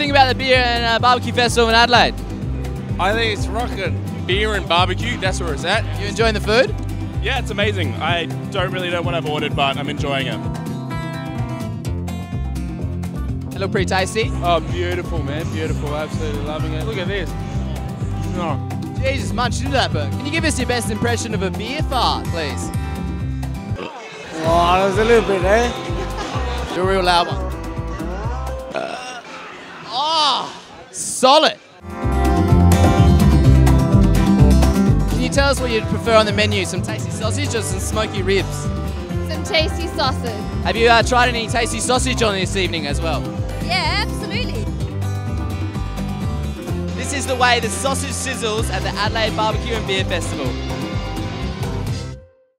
about the beer and uh, barbecue festival in Adelaide? I think it's rocking. Beer and barbecue, that's where it's at. You enjoying the food? Yeah, it's amazing. I don't really know what I've ordered, but I'm enjoying it. It look pretty tasty. Oh, beautiful, man. Beautiful. Absolutely loving it. Look at this. Oh. Jesus, munched into that burger. Can you give us your best impression of a beer fart, please? Oh, there's a little bit, eh? Do a real loud one. Solid. Can you tell us what you'd prefer on the menu? Some tasty sausage or some smoky ribs? Some tasty sausage. Have you uh, tried any tasty sausage on this evening as well? Yeah, absolutely. This is the way the sausage sizzles at the Adelaide Barbecue and Beer Festival.